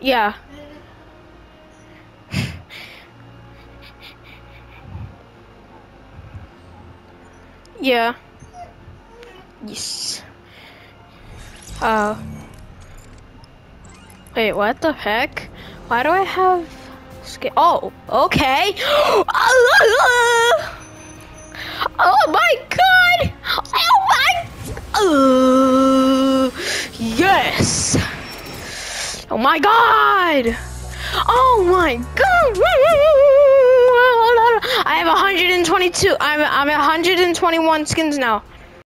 Yeah. yeah. Yes. Uh. Wait, what the heck? Why do I have Oh, okay. oh my god! Oh my! Uh, yes! Oh my god! Oh my god! I have 122. I'm I'm 121 skins now.